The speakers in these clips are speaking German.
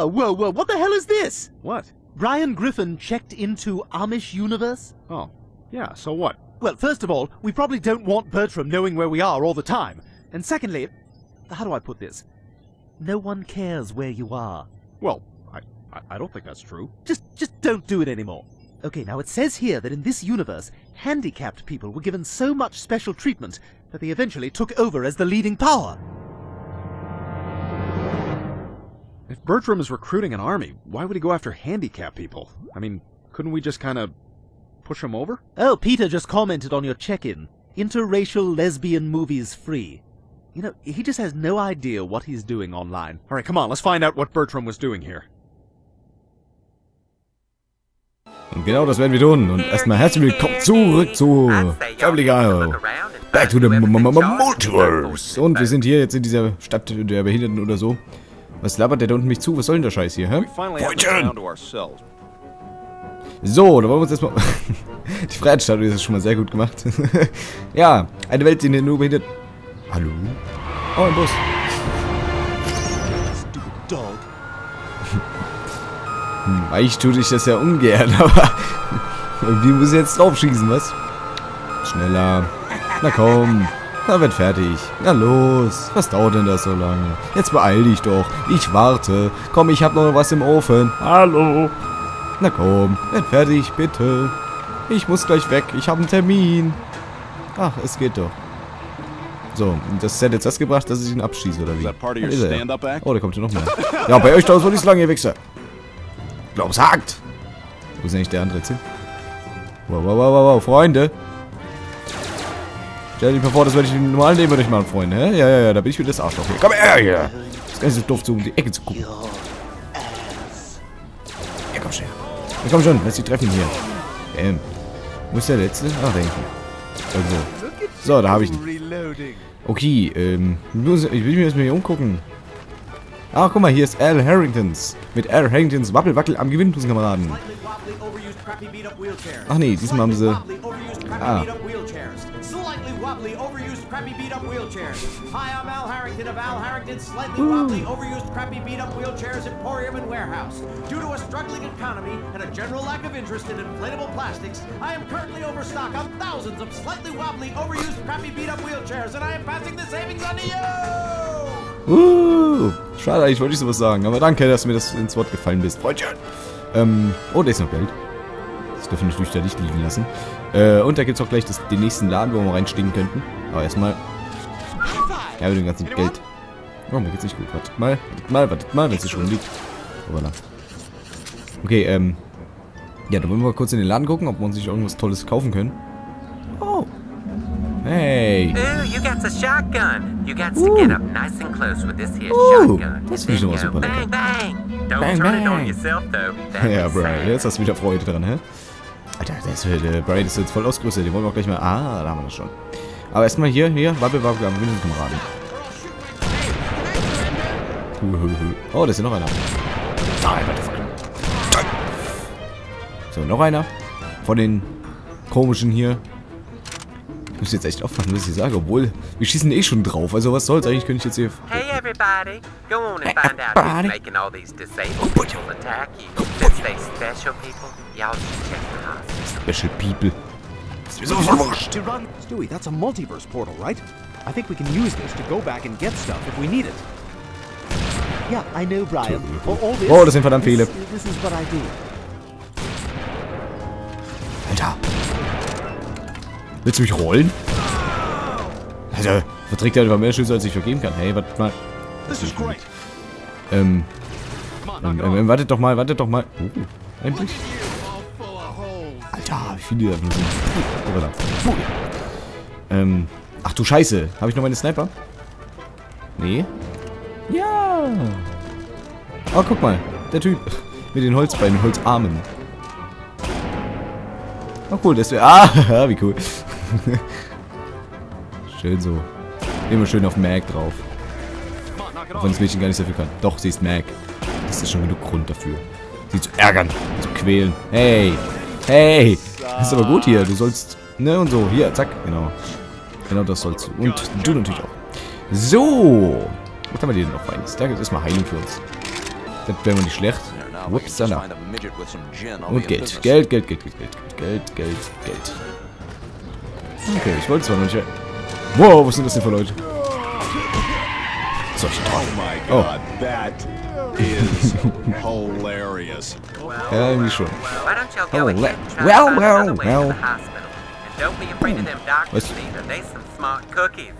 Oh, whoa, whoa, what the hell is this? What? Brian Griffin checked into Amish Universe? Oh, yeah, so what? Well, first of all, we probably don't want Bertram knowing where we are all the time. And secondly, how do I put this? No one cares where you are. Well, I, I, I don't think that's true. Just just don't do it anymore. Okay, now it says here that in this universe, handicapped people were given so much special treatment that they eventually took over as the leading power. Bertram is recruiting an army, why would he go after handicapped people? I mean, couldn't we just kind of push him over? Oh, Peter just commented on your check-in. Interracial lesbian movies free. You know, he just has no idea what he's doing online. All right, come on, let's find out what Bertram was doing here. Und genau das werden wir tun. Und erstmal herzlich willkommen zurück zu Family Guy. Back to the Multiverse. Und wir sind hier jetzt in dieser Stadt der Behinderten oder so. Was labert der da unten mich zu? Was soll denn der Scheiß hier, hä? Freundchen! So, da wollen wir uns erstmal... Die Freiheitsstatue ist schon mal sehr gut gemacht. ja, eine Welt, in der nur behindert... Hallo? Oh, ein Bus. Hm, eigentlich tue ich das ja ungern, aber... Irgendwie muss ich jetzt draufschießen, was? Schneller. Na komm. Na, wird fertig. Na los. Was dauert denn das so lange? Jetzt beeil dich doch. Ich warte. Komm, ich hab noch was im Ofen. Hallo. Na komm. Werd fertig, bitte. Ich muss gleich weg. Ich habe einen Termin. Ach, es geht doch. So, das hat jetzt das gebracht, dass ich ihn abschieße, oder wie? er. Oh, da kommt ja noch mehr. Ja, bei euch dauert es wohl nicht so lange, ihr Wichser. Glaub's hakt. Wo ist eigentlich der andere jetzt hin? Wow, wow, wow, wow, wow, Freunde. Stell dir mal vor, das werde ich im normalen Leben nicht machen, Freunde. Hä? Ja, ja, ja, da bin ich wieder das Arschloch hier. Komm her hier. Das Ganze ist doof, so um die Ecke zu gucken. Ja, komm schon. Ja, komm schon, lass dich treffen hier. Ähm. Ist der letzte? Ach, da hinten. Also. So, da habe ich ihn. Okay, ähm, ich will mich erstmal hier umgucken. Ah, guck mal, hier ist Al Harringtons. Mit Al Harringtons Wappel-Wackel am Gewinnpusenkameraden. Ach nee, diesmal haben sie... Ah. Wobbly, overused, crappy, beat up wheelchairs. Hi, I'm Al Harrington of Al Harrington's Slightly Wobbly, Overused, Crappy, Beat Up Wheelchairs Emporium and Warehouse. Due to a struggling economy and a general lack of interest in inflatable plastics, I am currently overstocked on thousands of slightly wobbly, overused, crappy, beat up wheelchairs, and I am passing the savings on to you! Schade, eigentlich wollte ich sowas sagen. Aber danke, dass du mir das ins Wort gefallen bist. Freundchen. Ähm, oh, da ist noch Geld. Das dürfen wir natürlich da nicht liegen lassen. Äh, und da gibt es auch gleich das, den nächsten Laden, wo wir reinstehen könnten. Aber erstmal... Ja, mit dem ganzen Geld. Oh, mir geht's nicht gut. Wartet mal, wartet mal, wartet mal, wenn es hier schon liegt. Oh, voilà. Okay, ähm... Ja, dann wollen wir mal kurz in den Laden gucken, ob wir uns nicht irgendwas Tolles kaufen können. Oh. Hey. Ooh, you got a shotgun. You got to get up nice and close with this here Ooh, shotgun. das finde ich go super lecker. bang, bang. Don't Bang, turn it bang. on yourself, though. Ja, sad. jetzt hast du wieder Freude dran, hä? Alter, das äh, Brian ist jetzt voll ausgerüstet. Den wollen wir auch gleich mal... Ah, da haben wir das schon. Aber erstmal hier, hier, Wabbel, Wabbel, am Kameraden. Oh, da ist ja noch einer. Nein, warte, fuck. So, noch einer. Von den komischen hier. Ich muss jetzt echt aufpassen, was ich sage, obwohl wir schießen eh schon drauf. Also was soll's? Eigentlich könnte ich jetzt hier... Hey, everybody. Go on and find out who's making all these disabled people attack you. They special people, y'all should check the hospital. Special People. Ist Stewie, that's a multiverse portal, right? I think we can use this to go back and get stuff if we need it. Yeah, I know, Brian. All, this, Oh, das sind verdammt viele. This, this is what I do. Alter. Willst du mich rollen? Alter, verträgt er einfach mehr Schüsse, als ich vergeben kann. Hey, warte mal. This is great. Ähm, ähm, ähm, off. wartet doch mal, wartet doch mal. Oh, endlich. Alter, wie viele da sind. Oh. Ähm, ach du Scheiße. Habe ich noch meine Sniper? Nee. Ja. Oh, guck mal. Der Typ. Mit den Holzbeinen, Holzarmen. Oh cool, das wäre... Ah, wie cool. schön so. Immer schön auf Mag drauf. Auch wenn das Mädchen gar nicht dafür kann. Doch, sie ist Mag. Das ist schon genug Grund dafür. Sie zu ärgern, zu quälen. Hey, hey. Das ist aber gut hier. Du sollst... Ne, und so. Hier, zack. Genau. Genau das sollst du. Und du natürlich auch. So. Was haben wir denn noch Feines? Da gibt es mal Heilung für uns. Das wäre mal nicht schlecht. Upsala. Und Geld. Geld, Geld, Geld, Geld, Geld, Geld, Geld, Geld. Okay, ich wollte zwar noch nicht... Wow, was sind das denn für Leute? Solche my Oh. god, that is hilarious. Ja, irgendwie schon. Oh, well, well, well. Was? cookies.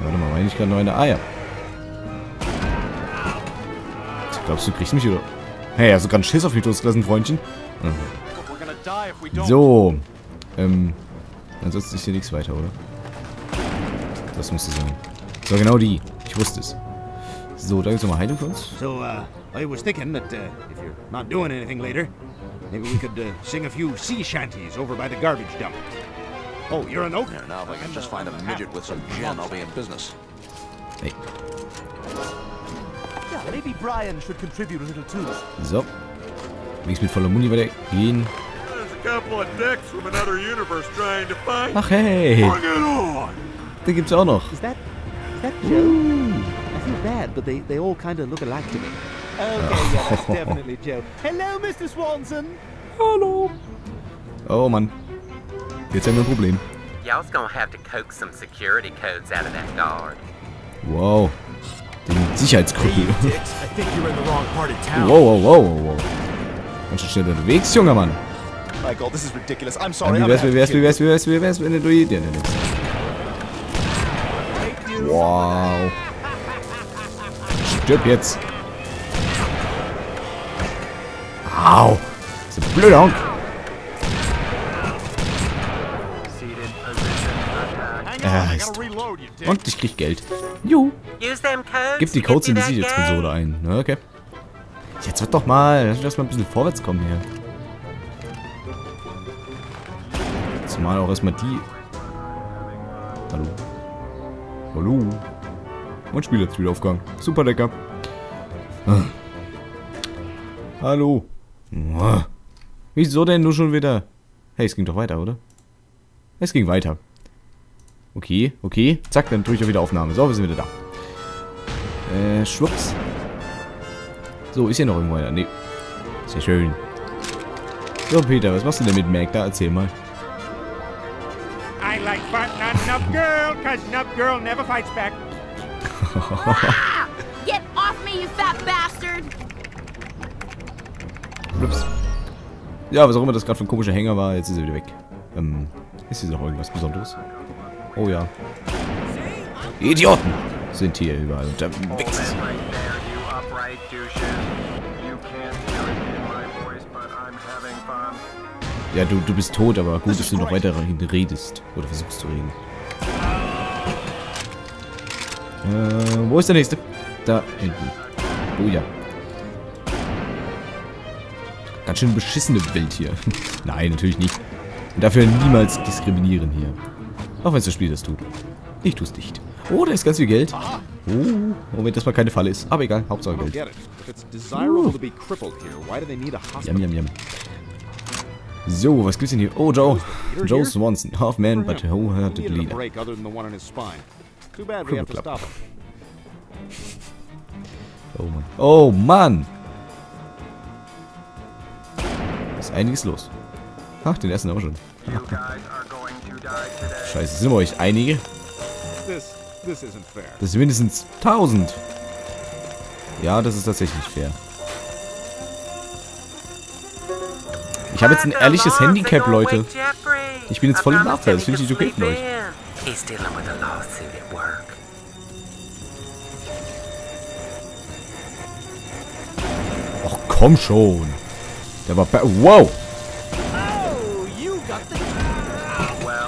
Warte mal, meine ich gerade noch eine Eier. Glaubst du, du kriegst mich oder? Hey, hast du gerade einen Schiss auf mich losgelassen, Freundchen? So. Ähm. Ansonsten ist hier nichts weiter, oder? Das musste sein. So, genau die. Ich wusste es. So, da gibt's nochmal Heilung für uns. So, uh, I was thinking that uh, if you're not doing anything later, maybe we could uh, sing a few sea shanties over by the garbage dump. Oh, you're an oak? Here, now if I can just find a midget with some gin, I'll be in business. Hey. Yeah, maybe Brian should contribute a little too. So. Links mit voller Muni weiter gehen. There's a couple of dicks from another universe trying to find. Ach hey. Den gibt's auch noch. Is that that Joe? I feel bad, but they, they all kind of look alike to me. Okay, yeah, that's definitely Joe. Hello, Mr. Swanson. Hallo. Oh Mann. Jetzt haben wir ein Problem. Y'all's gonna have to coax some security codes out of that guard. Wow. Den Sicherheitskrüppel. Wow, wow, wow, wow. Ganz schön schnell unterwegs, junger Mann. Michael, this is ridiculous. I'm sorry. wie I'm wär's, gonna wie wär's, wie wär's, wie wär's, wie wär's, wenn du. Ja, ja, nix. Wow. Stirb jetzt. Au. So ein blöder Honk. Ist. Dick. Und ich krieg Geld. Juhu. Gib die Codes in die Sicherheitskonsole ein. Na, okay. Jetzt wird doch mal. Lass mich erst mal ein bisschen vorwärts kommen hier. Zumal auch erstmal die. Hallo. Hallo. Und Spiel hat wieder aufgegangen. Super lecker. Ah. Hallo. Wieso denn nur schon wieder? Hey, es ging doch weiter, oder? Es ging weiter. Okay, okay. Zack, dann drücke ich auch wieder Aufnahme. So, wir sind wieder da. Äh, schwupps. So, ist hier noch irgendwo einer? Nee. Sehr schön. So, Peter, was machst du denn mit Mac? Da, erzähl mal. Like fighting on Nub Girl, cause Nub Girl never fights back. Get off me, you fat bastard! Ups. Ja, was auch immer das gerade für ein komischer Hänger war, jetzt ist er wieder weg. Ähm, ist hier noch irgendwas Besonderes? Oh ja. Idioten sind hier überall unterwegs. Ja, du, du bist tot, aber gut, dass du noch weiter redest. Oder versuchst zu reden. Äh, wo ist der nächste? Da hinten. Oh ja. Ganz schön beschissene Welt hier. Nein, natürlich nicht. Und dafür niemals diskriminieren hier. Auch wenn es das Spiel das tut. Ich tue es nicht. Oh, da ist ganz viel Geld. Oh, Moment, dass mal keine Falle ist. Aber egal, Hauptsache Geld. hospital? Yum, yum, yum. So, was gibt's denn hier? Oh, Joe. Joe Swanson. Half man, but wholehearted leader. Criminal him. Oh Mann. Oh Mann! Ist einiges los. Ach, den ersten auch schon. To die today. Scheiße, sind bei euch einige? Das sind mindestens 1000. Ja, das ist tatsächlich fair. Ich habe jetzt ein ehrliches Handicap, Leute. Ich bin jetzt voll im Nachteil. Das finde ich nicht okay von euch. He's dealing with a lawsuit at work. Och, komm schon. Der war bei... Wow!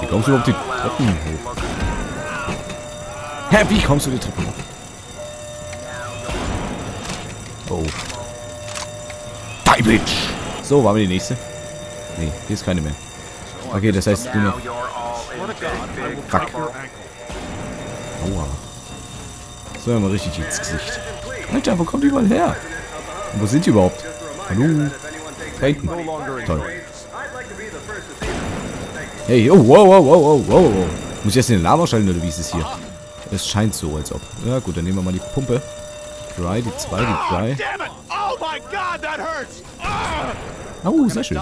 Wie kommst du überhaupt die Treppen hoch? Hä, wie kommst du die Treppen hoch? Oh. Die Bitch! So, waren wir die nächste? Nee, hier ist keine mehr. Okay, das heißt, du noch... In Fuck. Aua. So, mal richtig ins Gesicht. Alter, wo kommt die überall her? Und wo sind die überhaupt? Hallo? Da hinten. Toll. Hey, oh, wow, wow, wow, wow, wow. Muss ich erst den Lava schalten oder wie ist es hier? Es scheint so, als ob. Ja gut, dann nehmen wir mal die Pumpe. Dry, die 2, die 3. Oh! Ah! Oh, sehr schön.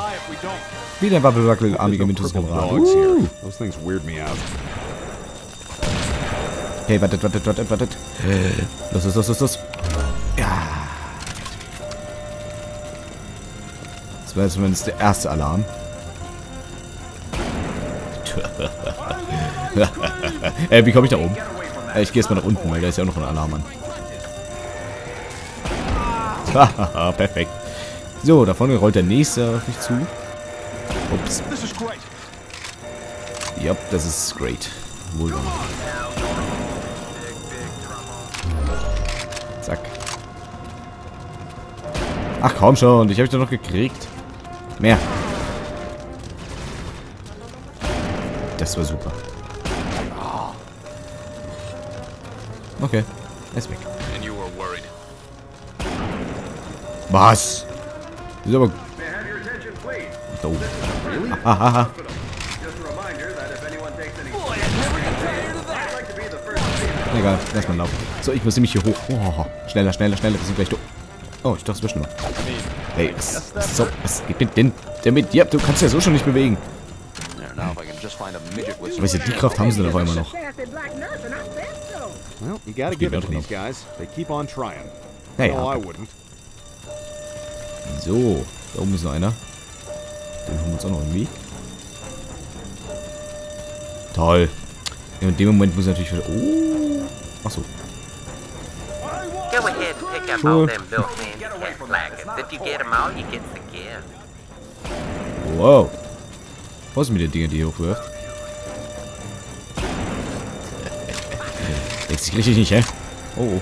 Wieder Wabbelwackel, armiger Mintus here. Uh. Okay, wartet, wartet, wartet, wartet. Los, los, los, los, los. Ja. Das war jetzt zumindest der erste Alarm. äh, wie komme ich da oben? Äh, ich gehe jetzt mal nach unten, weil da ist ja auch noch ein Alarm an. Hahaha, perfekt. So, da vorne rollt der nächste auf mich zu. Ups. Ja, das ist great. Wohl. Zack. Ach komm schon, dich habe ich doch noch gekriegt. Mehr. Das war super. Okay, er ist weg. Was? Das ist aber... Oh. Hahaha. Egal, lass mal laufen. So, ich muss nämlich hier hoch. Oh, schneller, schneller, schneller, wir sind gleich durch. Oh, ich dachte, es wäre schlimmer. Hey, was, was, so, was geht mit denn damit? Ja, du kannst ja so schon nicht bewegen. Weißt du, die Kraft haben sie dann auf einmal noch. Well, you gotta give it to these guys. They keep on trying. Ja, No, I wouldn't. So, da oben ist noch einer. Den haben wir uns auch noch irgendwie. Toll. In dem Moment muss ich natürlich wieder... Oh. Achso. Go ahead and pick up Sure. all them little handicap placards. If you get them all, you get the gift. Wow. Was sind mit den Dingen, die ihr hochwirft? Denkst dich richtig nicht, hä? Oh,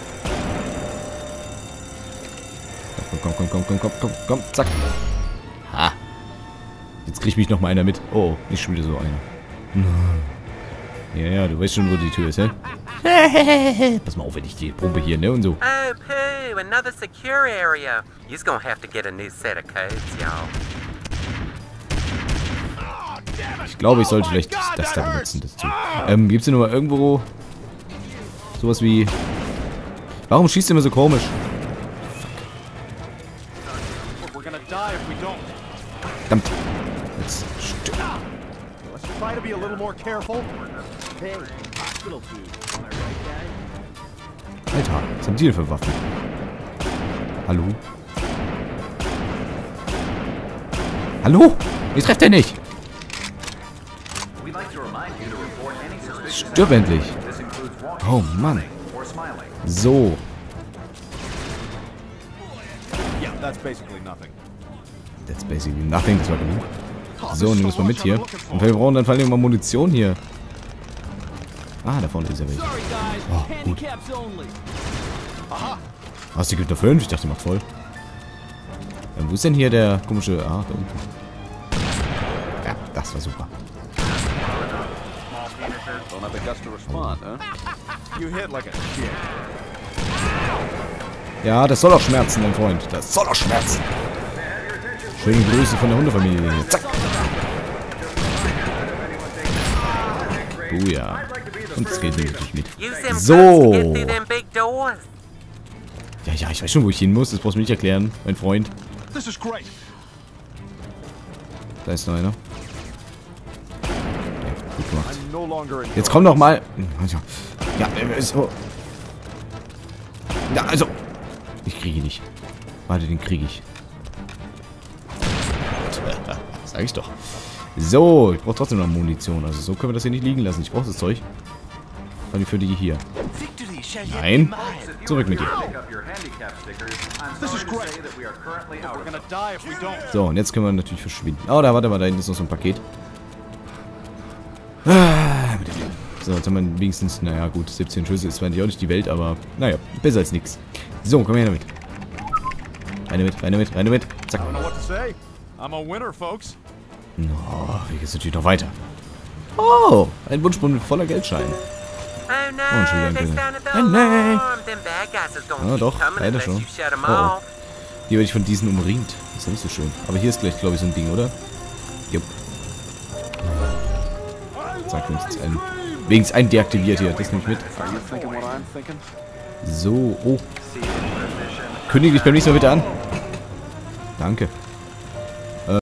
oh. Komm, komm, komm, komm, komm, komm, komm, zack. Ha. Jetzt kriegt mich noch mal einer mit. Oh, nicht schon wieder so einer. Ja, ja, du weißt schon, wo die Tür ist, hä? Pass mal auf, wenn ich die Pumpe hier, ne, und so. Oh, poo, another secure area. You's gonna have to get a new set of codes, y'all. Ich glaube, ich sollte vielleicht das da benutzen, das. Ähm, gibt's denn nur mal irgendwo sowas wie... Warum schießt ihr immer so komisch? To be a little more careful. Alter, was haben die denn für Waffen? Hallo? Hallo? Ich trefft er nicht. We'd like to remind you to report any suspicious Stirb endlich. Oh Mann. So. Yeah, that's basically nothing. That's basically nothing. Das war genug. So, nehmen wir es mal mit hier. Und wir brauchen dann vor allem mal Munition hier. Ah, da vorne ist er welche. Oh, gut. Was, die gibt nur 5? Ich dachte, die macht voll. Ähm, wo ist denn hier der komische... Ah, da unten. Ja, das war super. Ja, das soll auch schmerzen, mein Freund. Das soll auch schmerzen. Schöne Grüße von der Hundefamilie. Zack. Buja. Und es geht natürlich mit. So. Ja, ja, ich weiß schon, wo ich hin muss. Das brauchst du mir nicht erklären, mein Freund. This is great. Da ist noch einer. Ja, gut gemacht. Jetzt komm doch mal. Ja, äh, so. Ja, also. Ich kriege ihn nicht. Warte, den kriege ich. Sag ich doch. So, ich brauche trotzdem noch Munition. Also so können wir das hier nicht liegen lassen. Ich brauche das Zeug. Vor allem für die hier. Nein. Zurück mit dir. So, und jetzt können wir natürlich verschwinden. Oh, da, warte mal, da hinten ist noch so ein Paket. Ah, So, jetzt haben wir wenigstens, naja gut, 17 Schüsse ist zwar nicht auch nicht die Welt, aber naja, besser als nichts. So, komm her damit. Rein damit, rein damit, rein damit. Zack. I'm a winner, folks. Oh, hier geht's natürlich noch weiter. Oh, ein Wunschbund mit voller Geldschein. Oh Oh, no, Entschuldigung, they bitte. sounded the Oh, nein. Ah, doch, leider schon. Oh, oh. Hier werde ich von diesen umringt. Das ist ja nicht so schön. Aber hier ist gleich, glaube ich, so ein Ding, oder? Jupp. Zack, wenigstens einen. Wenigstens einen deaktiviert hier. Das nehme ich mit. So, oh. Kündige dich beim nächsten Mal bitte an. Danke.